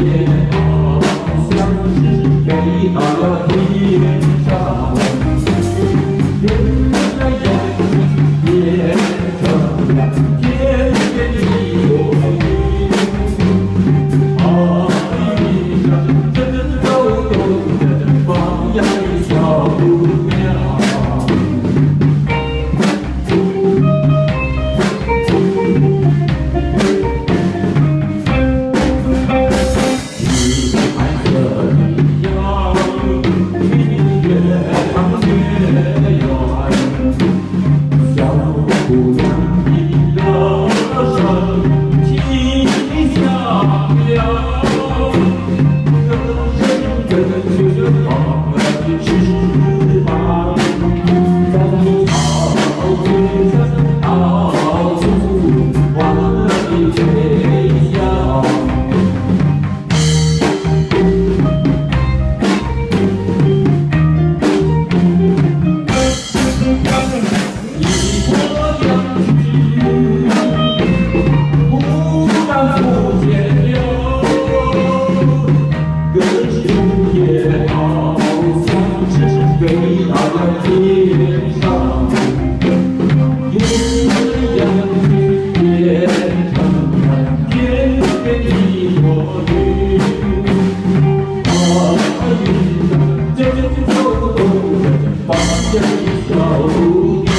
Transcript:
Yeah. 故乡的歌声，亲像流。我云，白云啊，渐渐地走入，发现一条路。